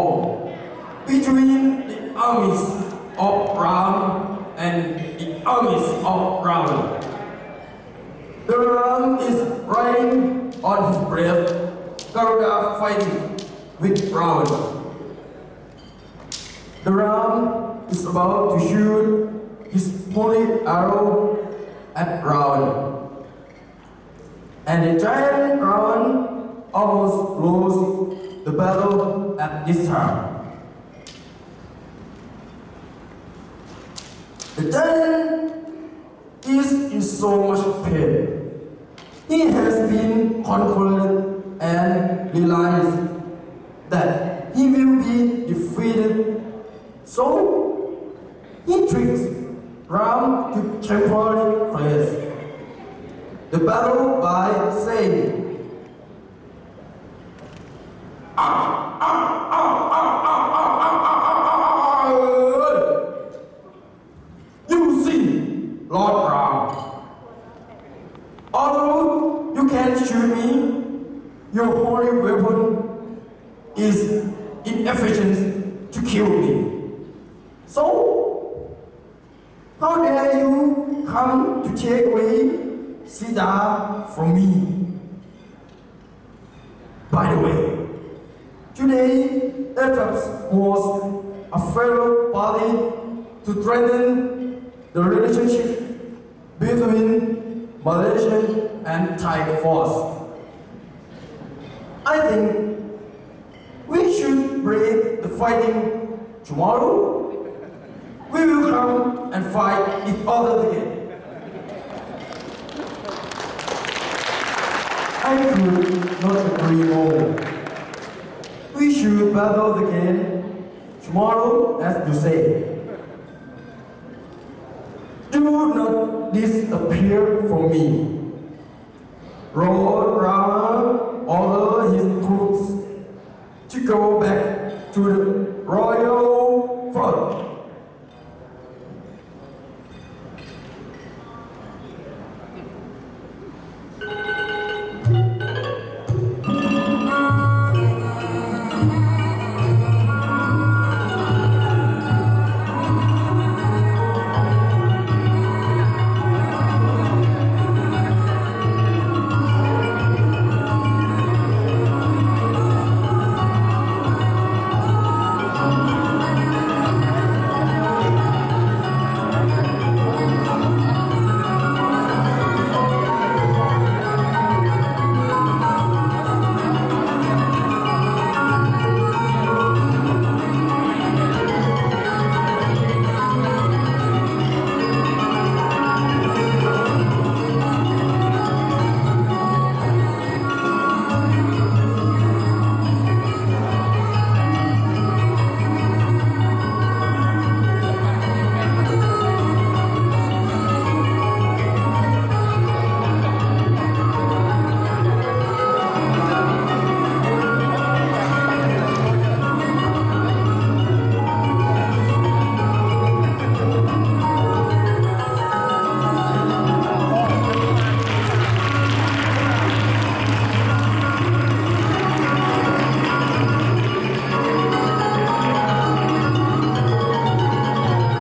war between the armies of Ram and the armies of Ram. The Ram is riding on his breast, Garuda fighting with Ram. The Ram is about to shoot his pointed arrow at Ram. And the giant Ram almost lost the battle at this time. The giant is in so much pain. He has been conquered and realized that he will be defeated. So he tricks Ram to temporarily place the battle by saying, You see, Lord Ram, although you can shoot me, your holy weapon is inefficient to kill me. So, how dare you come to take away Sita from me? By the way, today Athens was a fellow body to strengthen the relationship between Malaysian and Thai force. I think we should break the fighting tomorrow. We will come and fight each other again. I could not agree more. We should battle again tomorrow, as you say. Do not disappear from me. Lord Rama ordered his troops to go back